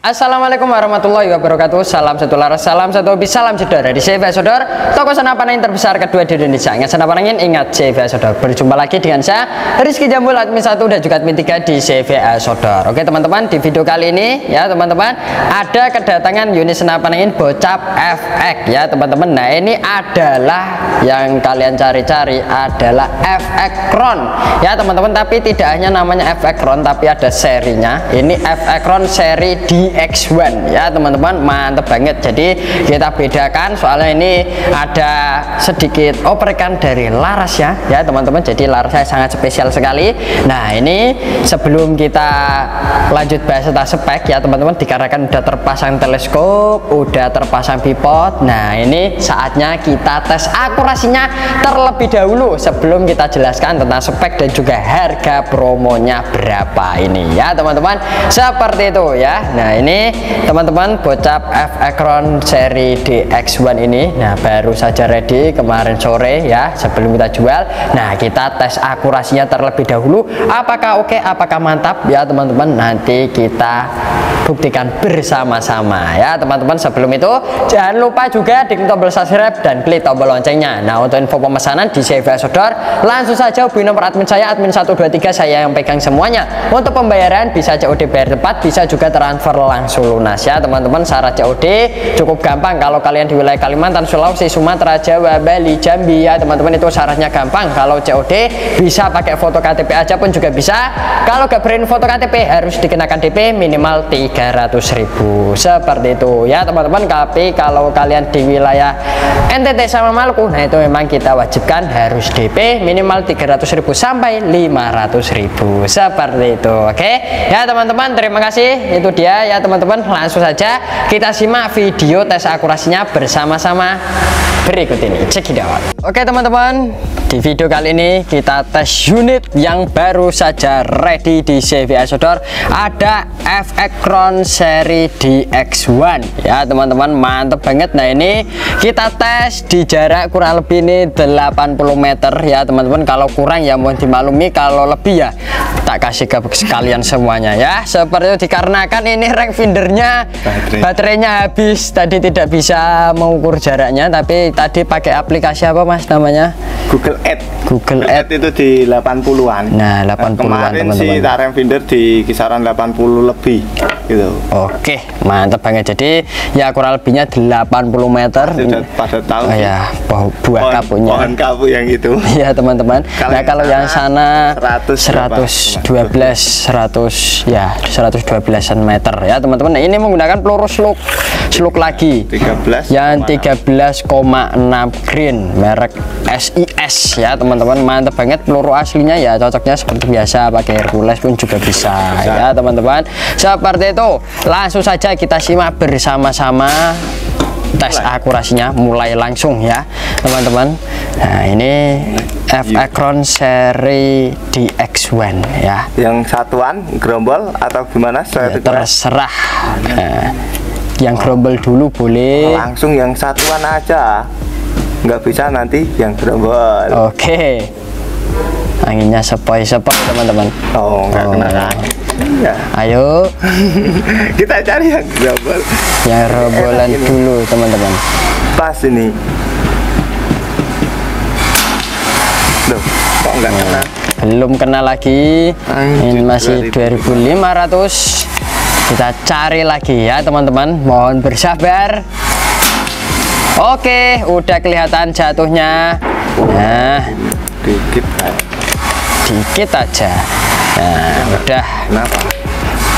Assalamualaikum warahmatullahi wabarakatuh. Salam satu laras, salam satu hobi, salam saudara Di CV Sodor, toko senapan angin terbesar kedua di Indonesia. Ingat senapan angin, ingat CV Sodor. Berjumpa lagi dengan saya, Rizky Jambul Admin 1 dan juga admin 3 di CV Sodor. Oke teman-teman, di video kali ini ya teman-teman Ada kedatangan unit senapan angin Bocap FX ya teman-teman. Nah ini adalah yang kalian cari-cari adalah FX Crown Ya teman-teman, tapi tidak hanya namanya FX Crown Tapi ada serinya. Ini FX Crown seri di X1 ya teman-teman mantep banget. Jadi kita bedakan. Soalnya ini ada sedikit oprekan dari Laras ya. Ya teman-teman jadi Laras saya sangat spesial sekali. Nah ini sebelum kita lanjut bahas tentang spek ya teman-teman dikarenakan udah terpasang teleskop udah terpasang bipod. Nah ini saatnya kita tes akurasinya terlebih dahulu sebelum kita jelaskan tentang spek dan juga harga promonya berapa ini. Ya teman-teman seperti itu ya. Nah ini teman-teman bocap F Acron seri DX1 ini. Nah baru saja ready kemarin sore ya sebelum kita jual. Nah kita tes akurasinya terlebih dahulu. Apakah oke apakah mantap? Ya teman-teman nanti kita buktikan bersama-sama ya teman-teman. Sebelum itu jangan lupa juga di tombol subscribe dan klik tombol loncengnya. Nah untuk info pemesanan di CV Sodor langsung saja hubungi nomor admin saya admin 123 saya yang pegang semuanya. Untuk pembayaran bisa COD bayar tepat bisa juga transfer langsung lunas ya teman-teman. Syarat COD cukup gampang. Kalau kalian di wilayah Kalimantan Sulawesi Sumatera Jawa Bali Jambi ya teman-teman itu syaratnya gampang. Kalau COD bisa pakai foto KTP aja pun juga bisa. Kalau gak berin foto KTP harus dikenakan DP minimal 300.000 seperti itu ya teman-teman. Tapi kalau kalian di wilayah NTT sama Maluku nah itu memang kita wajibkan harus DP minimal 300.000 sampai 500.000 seperti itu oke? Ya teman-teman terima kasih. Itu dia ya teman-teman langsung saja kita simak video tes akurasinya bersama-sama berikut ini cekidot oke teman-teman. Di video kali ini kita tes unit yang baru saja ready di CVI Sodor ada FX Crown seri DX1 ya teman-teman mantep banget. Nah ini kita tes di jarak kurang lebih ini 80 meter. Ya teman-teman kalau kurang ya mohon dimaklumi. Kalau lebih ya tak kasih ke sekalian semuanya ya. Seperti itu dikarenakan ini rank findernya Baterai. baterainya habis. Tadi tidak bisa mengukur jaraknya tapi tadi pakai aplikasi apa mas namanya? Google Ad. Google Ad. Itu di 80-an nah 80-an kemarin teman-teman. Si tarem finder di kisaran 80 lebih gitu. Oke mantap banget. Jadi ya kurang lebihnya 80 meter. Sudah pada tahu oh, ya buah, pohon, kapunya pohon kapu yang itu. Ya teman-teman. Nah kalau yang sana 100 112 100 ya 112 meter. Ya teman-teman nah, ini menggunakan peluru slug slug lagi. 13 yang 13,6 green merek SIS ya teman-teman. Mantap banget peluru aslinya ya cocoknya seperti biasa. Pakai Hercules pun juga bisa, bisa. ya teman-teman. Seperti itu langsung saja kita simak bersama-sama tes akurasinya mulai langsung ya teman-teman. Nah ini F Acron seri DX1 ya. Yang satuan gerombol atau gimana? Ya, terserah. Nah, yang gerombol dulu boleh langsung yang satuan aja nggak bisa nanti yang gerombol oke okay. anginnya sepoi-sepoi teman-teman oh nggak oh. kena Ya. Ayo kita cari yang gerombol. Yang robolan dulu teman-teman. Pas ini. Loh, kok nggak kena? Belum kena lagi. Anjir, ini masih 2500. Kita cari lagi ya teman-teman. Mohon bersabar. Oke, udah kelihatan jatuhnya. Nah, dikit dikit aja. Nah udah. Kenapa?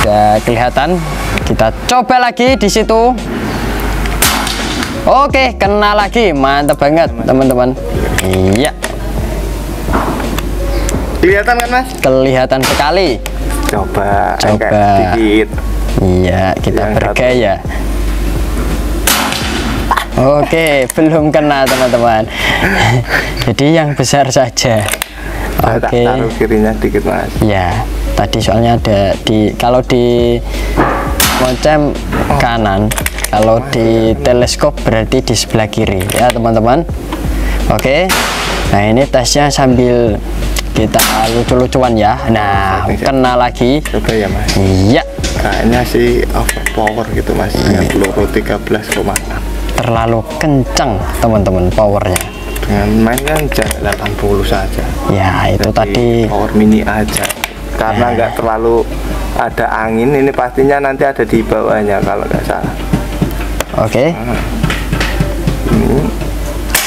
Udah kelihatan. Kita coba lagi di situ. Oke kena lagi. Mantap banget teman-teman. Iya. Kelihatan kan mas? Kelihatan sekali. Coba coba. dikit iya kita bergaya Oke, belum kena teman-teman. Jadi yang besar saja. Oke. Okay. Taruh kirinya dikit mas. Ya, tadi soalnya ada di kalau di moncem oh. kanan, kalau di iya. teleskop berarti di sebelah kiri ya teman-teman. Oke. Nah ini tesnya sambil kita lucu-lucuan ya. Nah kena lagi. Coba ya mas. Iya kayaknya sih overpower gitu mas. Dengan peluru 13,6 terlalu kencang teman-teman powernya. Dengan main kan jarak 80 saja. Ya itu Jadi tadi. power mini aja. Karena Ya. nggak terlalu ada angin ini pastinya nanti ada di bawahnya kalau nggak salah. Oke.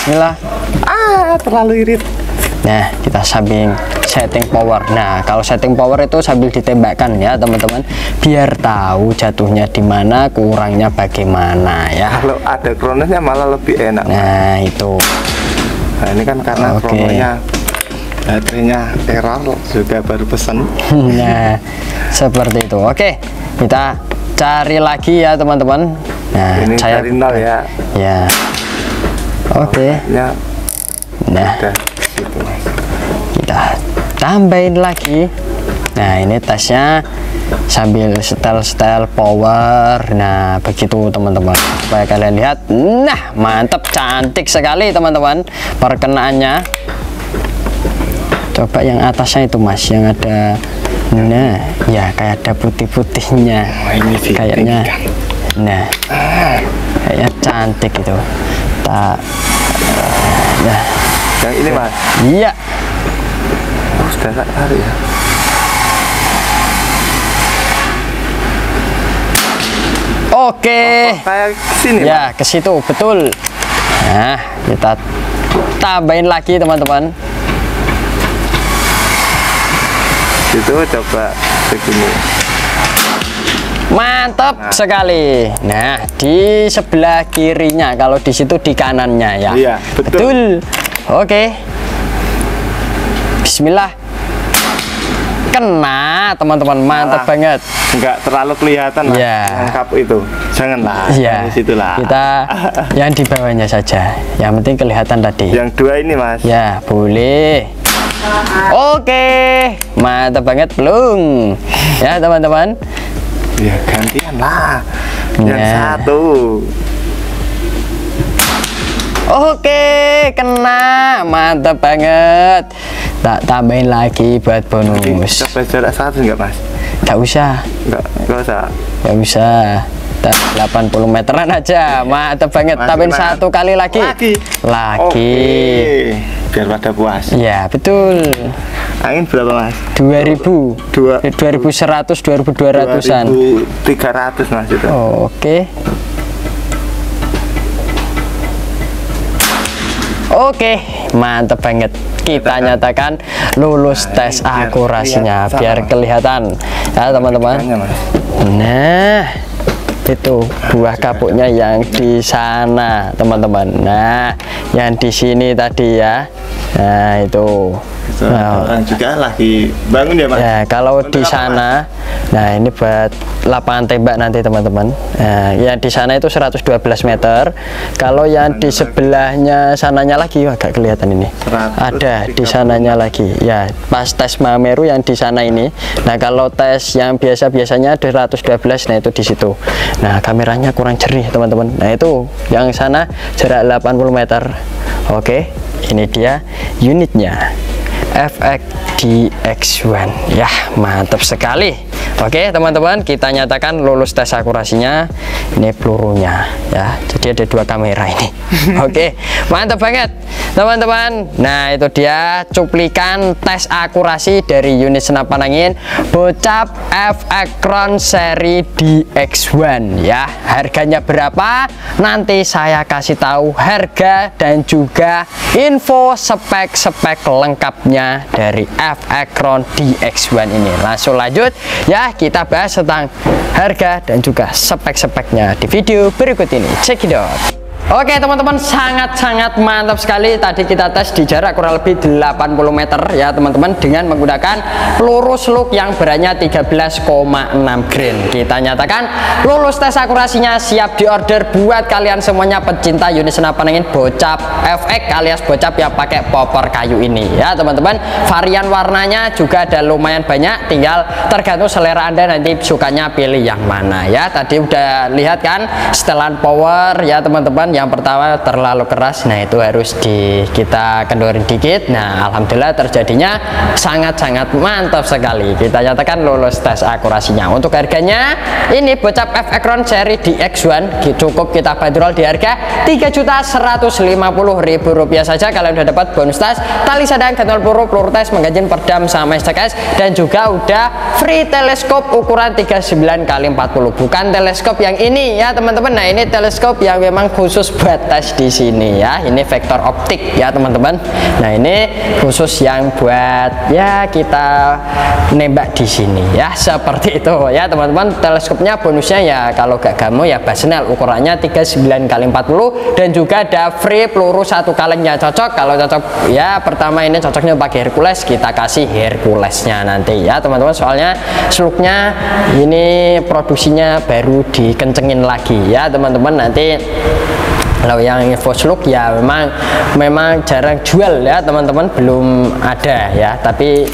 Bismillah ah terlalu irit. Nah, kita sambil setting power. Nah, kalau setting power itu sambil ditembakkan ya, teman-teman, biar tahu jatuhnya di mana, kurangnya bagaimana ya. kalau ada kronosnya malah lebih enak Nah, itu. nah ini kan karena Oke. krononya baterainya error juga baru pesen Nah, seperti itu. Oke, kita cari lagi ya, teman-teman. Nah, ini saya dari nol ya ya. Oke. ya Nah, udah mas kita tambahin lagi. Nah ini tesnya sambil setel-setel power. Nah begitu teman-teman. Supaya kalian lihat nah mantap cantik sekali teman-teman perkenaannya. Coba yang atasnya itu mas yang ada nah ya kayak ada putih-putihnya. Kayaknya. Nah kayaknya cantik itu. Tak nah yang ini mas? Iya oh, tak tarik ya Oke. kayak sini Ya, ke situ, betul. Nah, kita tambahin lagi, teman-teman. situ coba begini Mantap sekali. Nah, di sebelah kirinya, kalau di situ di kanannya ya. Iya, betul. Oke. Bismillah. Kena, teman-teman. Mantap Malah. banget. nggak terlalu kelihatan lah Iya. yang kap itu janganlah Iya. di situ lah Kita yang di bawahnya saja. Yang penting kelihatan tadi. yang dua ini mas Ya, boleh. Oke, mantap banget belum? Ya, teman-teman. ya gantian lah yang Ya. satu Oke, kena. Mantap banget. Tak tambahin lagi buat bonus. coba jarak satu nggak mas Gak usah, nggak nggak usah gak usah. Tak 80 meteran aja. Mantap banget. Masih Tambahin satu kali lagi. lagi Lagi. Oke. biar pada puas Ya, betul. angin berapa mas 2000. Dua- 2100, 2200-an. 2300 mas itu Oke. Oke, mantap banget. Kita nyatakan lulus tes biar akurasinya kelihatan. biar kelihatan. Ya, teman-teman. Nah, itu buah kapuknya yang di sana, teman-teman. Nah, yang di sini tadi ya. Nah, itu. Nah, juga lagi bangun ya mas Ya, kalau Untuk di apa, sana, nah ini buat lapangan tembak nanti teman-teman. Nah, yang di sana itu 112 meter. Kalau yang di sebelahnya sananya lagi, wah, agak kelihatan ini. 130. Ada di sananya lagi. Ya, pas tes Mameru yang di sana ini. Nah, kalau tes yang biasa-biasanya ada 112, nah itu di situ. Nah, kameranya kurang jernih teman-teman. Nah, itu yang sana jarak 80 meter. Oke, ini dia unitnya. FX DX1 ya mantap sekali. Oke teman-teman kita nyatakan lulus tes akurasinya. Ini pelurunya ya. Jadi ada dua kamera ini. Oke mantap banget teman-teman. Nah itu dia cuplikan tes akurasi dari unit senapan angin bocap FX Crown seri DX1 ya harganya berapa? Nanti saya kasih tahu harga dan juga info spek-spek lengkapnya dari FX Crown DX1 ini. Langsung lanjut. Ya kita bahas tentang harga dan juga spek-speknya di video berikut ini. Check it out Oke teman-teman sangat-sangat mantap sekali. Tadi kita tes di jarak kurang lebih 80 meter ya teman-teman dengan menggunakan peluru slug yang beratnya 13,6 grain. Kita nyatakan lulus tes akurasinya siap diorder buat kalian semuanya pecinta unit senapan angin bocap FX alias bocap yang pakai popor kayu ini. Ya teman-teman varian warnanya juga ada lumayan banyak. Tinggal tergantung selera anda nanti sukanya pilih yang mana. Ya tadi udah lihat kan setelan power. Ya teman-teman yang pertama terlalu keras. Nah itu harus di kita kendorin dikit. Nah alhamdulillah terjadinya sangat-sangat mantap sekali. Kita nyatakan lulus tes akurasinya. Untuk harganya ini bocap F Ekron seri DX1 cukup kita bandrol di harga 3.150.000 rupiah saja. Kalian udah dapat bonus tas tali sadang gantungan peluru peluru tes magazin perdam sama STKS dan juga udah free teleskop ukuran 39 kali 40 bukan teleskop yang ini ya teman-teman. Nah ini teleskop yang memang khusus buat tes di sini ya. Ini vektor optik ya teman-teman. Nah ini khusus yang buat ya kita nembak di sini ya seperti itu ya teman-teman. Teleskopnya bonusnya ya kalau gak kamu ya Basnel. Ukurannya 39 kali 40 dan juga ada free peluru satu kalinya cocok? Kalau cocok ya pertama ini cocoknya pakai Hercules. Kita kasih Herculesnya nanti ya teman-teman. Soalnya slugnya ini produksinya baru dikencengin lagi ya teman-teman. Nanti kalau yang info slug ya memang memang jarang jual ya teman-teman. Belum ada ya. Tapi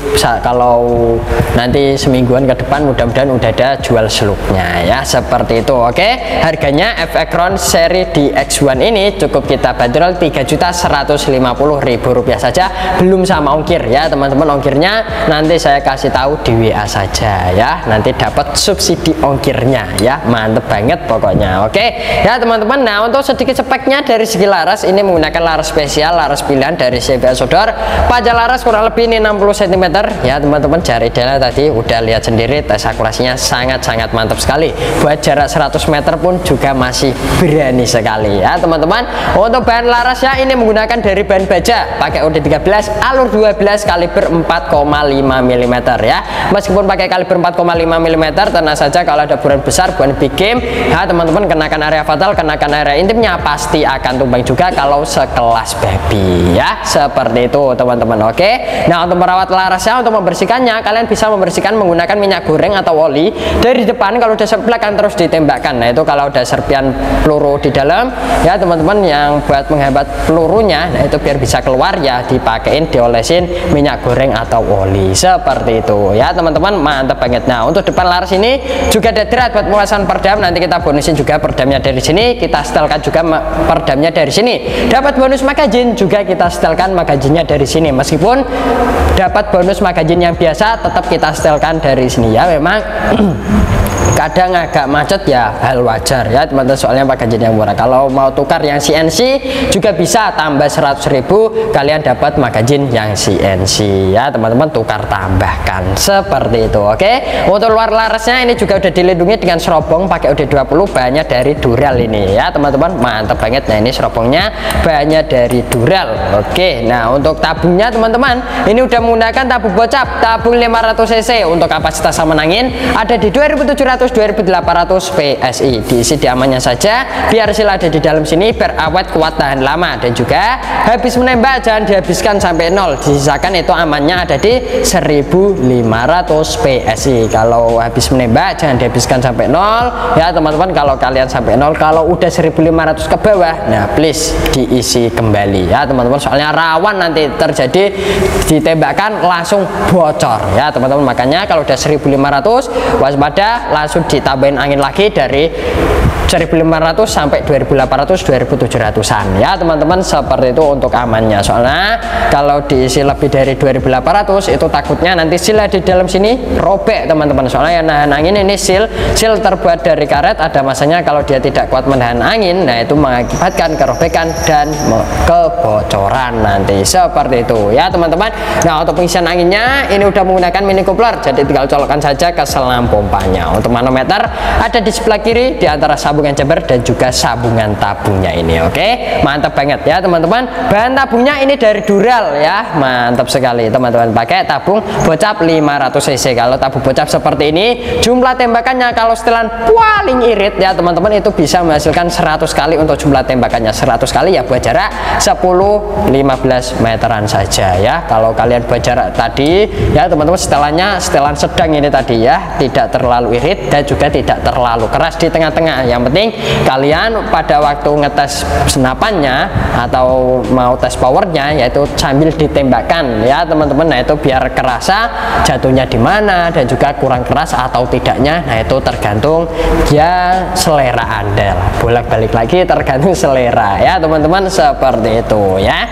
kalau nanti semingguan ke depan mudah-mudahan udah ada jual slugnya ya. Seperti itu oke? Harganya F seri DX1 ini cukup kita bandrol ribu rupiah saja. Belum sama ongkir ya teman-teman. Ongkirnya nanti saya kasih tahu di WA saja ya. Nanti dapat subsidi ongkirnya ya. Mantep banget pokoknya oke? Ya teman-teman. Nah untuk sedikit speknya dari segi laras ini menggunakan laras spesial laras pilihan dari CBA Sodor. Pajak laras kurang lebih ini 60 cm ya teman-teman jari Dela tadi udah lihat sendiri tes akurasinya sangat-sangat mantap sekali. Buat jarak 100 meter pun juga masih berani sekali. Ya teman-teman untuk bahan laras ya ini menggunakan dari bahan baja pakai OD 13 alur 12 kaliber 4,5 mm ya. Meskipun pakai kaliber 4,5 mm tenang saja kalau ada buran besar bukan big game ya teman-teman kenakan area fatal kenakan area intimnya pasti pasti akan tumbang juga kalau sekelas baby ya. Seperti itu teman-teman oke? Nah untuk merawat larasnya untuk membersihkannya kalian bisa membersihkan menggunakan minyak goreng atau oli dari depan kalau udah serpian kan terus ditembakkan. Nah itu kalau udah serpian peluru di dalam ya teman-teman yang buat menghebat pelurunya nah itu biar bisa keluar ya dipakein diolesin minyak goreng atau oli. Seperti itu ya teman-teman mantap banget. Nah untuk depan laras ini juga ada drat buat pemasangan perdam. Nanti kita bonusin juga perdamnya dari sini kita setelkan juga perdamnya dari sini. Dapat bonus magazine juga kita setelkan magazinnya dari sini. Meskipun dapat bonus magazine yang biasa tetap kita setelkan dari sini. Ya memang kadang agak macet ya hal wajar ya teman-teman. Soalnya jenis yang murah. Kalau mau tukar yang CNC juga bisa tambah 100.000 kalian dapat magazin yang CNC ya teman-teman tukar tambahkan. Seperti itu oke? Untuk luar larasnya ini juga udah dilindungi dengan serobong pakai UD20 banyak dari Dural ini. Ya teman-teman mantap banget. Nah ini serobongnya banyak dari Dural oke nah untuk tabungnya teman-teman ini udah menggunakan tabung bocap tabung 500 cc. Untuk kapasitas sama angin ada di 2700 2800 PSI diisi di amannya saja biar sil ada di dalam sini biar awet kuat tahan lama. Dan juga habis menembak jangan dihabiskan sampai nol. Disisakan itu amannya ada di 1500 PSI kalau habis menembak jangan dihabiskan sampai nol. Ya teman-teman kalau kalian sampai nol kalau udah 1500 ke bawah. Nah please diisi kembali. Ya teman-teman soalnya rawan nanti terjadi ditembakkan langsung bocor. Ya teman-teman makanya kalau udah 1500 waspada langsung ditambahin angin lagi dari 1500 sampai 2800 2700an ya teman-teman seperti itu untuk amannya. Soalnya kalau diisi lebih dari 2800 itu takutnya nanti sila di dalam sini robek teman-teman. Soalnya yang nahan angin ini sil sil terbuat dari karet ada masanya kalau dia tidak kuat menahan angin nah itu kerobekan dan kebocoran nanti. Seperti itu ya teman-teman. Nah untuk pengisian anginnya ini udah menggunakan mini coupler jadi tinggal colokkan saja ke selang pompanya. Untuk manometer ada di sebelah kiri di antara sabuk sabungan jember dan juga sabungan tabungnya ini oke? Mantap banget ya teman-teman. Bahan tabungnya ini dari Dural ya. Mantap sekali teman-teman. Pakai tabung bocap 500 cc. Kalau tabung bocap seperti ini jumlah tembakannya kalau setelan paling irit ya teman-teman itu bisa menghasilkan 100 kali untuk jumlah tembakannya 100 kali ya buat jarak 10-15 meteran saja ya. Kalau kalian buat jarak tadi ya teman-teman setelannya setelan sedang ini tadi ya tidak terlalu irit dan juga tidak terlalu keras di tengah-tengah. Yang penting kalian pada waktu ngetes senapannya atau mau tes powernya yaitu sambil ditembakkan ya teman-teman. Nah itu biar kerasa jatuhnya di mana dan juga kurang keras atau tidaknya. Nah itu tergantung ya selera anda. Bolak balik lagi tergantung selera ya teman-teman seperti itu ya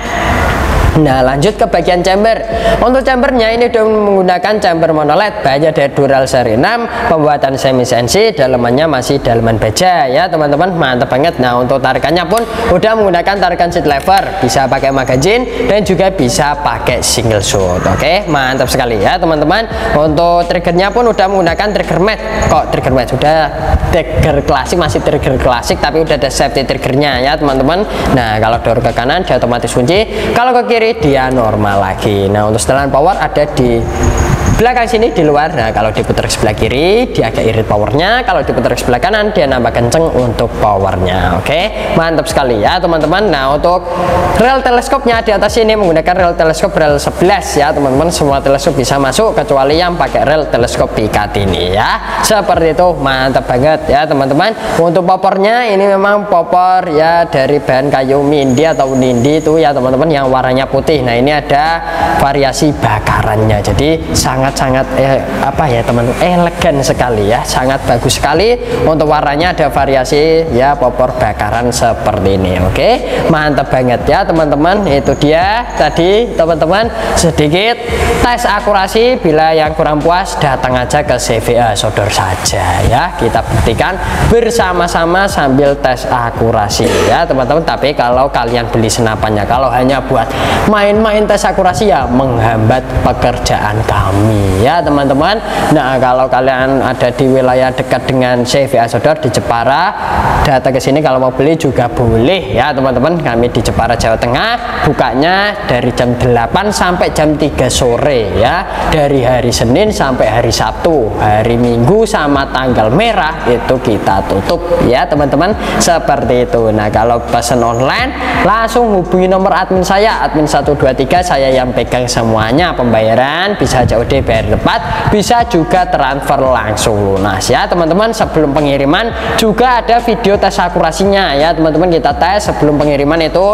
Nah lanjut ke bagian chamber. Untuk chambernya ini sudah menggunakan chamber monoled Banyak dari Dural seri 6 Pembuatan semi CNC Dalemannya masih daleman baja ya teman-teman. Mantap banget. Nah untuk tarikannya pun udah menggunakan tarikan seat lever. Bisa pakai magazine Dan juga bisa pakai single shoot Oke? Mantap sekali ya teman-teman. Untuk triggernya pun udah menggunakan trigger mat. Kok trigger mat? Sudah trigger klasik masih trigger klasik Tapi udah ada safety triggernya ya teman-teman. Nah kalau door ke kanan dia otomatis kunci. Kalau ke kiri dia normal lagi. Nah untuk setelan power ada di belakang sini di luar. Nah kalau diputar ke sebelah kiri dia agak irit powernya. Kalau diputar ke sebelah kanan dia nambah kenceng untuk powernya. Oke mantap sekali ya teman-teman. Nah untuk rel teleskopnya di atas ini menggunakan rel teleskop rel 11 ya teman-teman. Semua teleskop bisa masuk kecuali yang pakai rel teleskop pikat ini ya. Seperti itu mantap banget ya teman-teman. Untuk popornya ini memang popor ya dari bahan kayu mindi atau nindi itu ya teman-teman yang warnanya putih. Nah ini ada variasi bakarannya. Jadi sangat sangat-sangat eh, apa ya teman elegan sekali ya sangat bagus sekali. Untuk warnanya ada variasi ya popor bakaran seperti ini oke? Mantap banget ya teman-teman. Itu dia tadi teman-teman. Sedikit tes akurasi bila yang kurang puas datang aja ke CVA sodor saja ya. Kita buktikan bersama-sama sambil tes akurasi ya teman-teman. Tapi kalau kalian beli senapannya kalau hanya buat main-main tes akurasi ya menghambat pekerjaan kami ya teman-teman. Nah kalau kalian ada di wilayah dekat dengan CVA Sodor di Jepara datang ke sini kalau mau beli juga boleh. Ya teman-teman kami di Jepara Jawa Tengah bukanya dari jam 8 sampai jam 3 sore ya. Dari hari Senin sampai hari Sabtu hari Minggu sama tanggal merah itu kita tutup ya teman-teman. Seperti itu. Nah kalau pesan online langsung hubungi nomor admin saya admin 123 saya yang pegang semuanya. Pembayaran bisa COD bayar tepat bisa juga transfer langsung lunas ya. Teman-teman sebelum pengiriman juga ada video tes akurasinya ya. Teman-teman kita tes sebelum pengiriman itu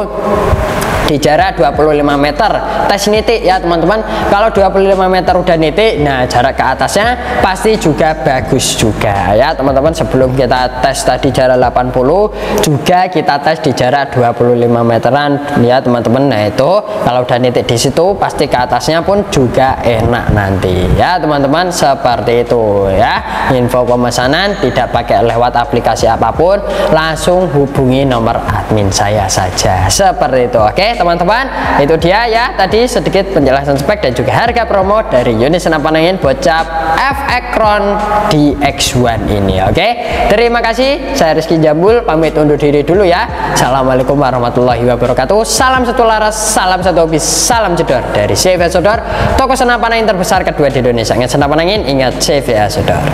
di jarak 25 meter. Tes nitik ya teman-teman. Kalau 25 meter udah nitik nah jarak ke atasnya pasti juga bagus juga ya teman-teman. Sebelum kita tes tadi jarak 80 juga kita tes di jarak 25 meteran. Ya teman-teman nah itu kalau udah nitik di situ pasti ke atasnya pun juga enak nanti ya teman-teman. Seperti itu ya. Info pemesanan tidak pakai lewat aplikasi apa pun langsung hubungi nomor admin saya saja. Seperti itu oke teman-teman. Itu dia ya. Tadi sedikit penjelasan spek dan juga harga promo dari unit senapan angin bocap FX Crown DX1 ini oke? Terima kasih. Saya Rizky Jambul pamit undur diri dulu ya. Assalamualaikum warahmatullahi wabarakatuh. Salam satu laras salam satu hobi salam jedor dari CV Sodor toko senapan angin terbesar kedua di Indonesia. Ingat senapan angin ingat CVA Sodor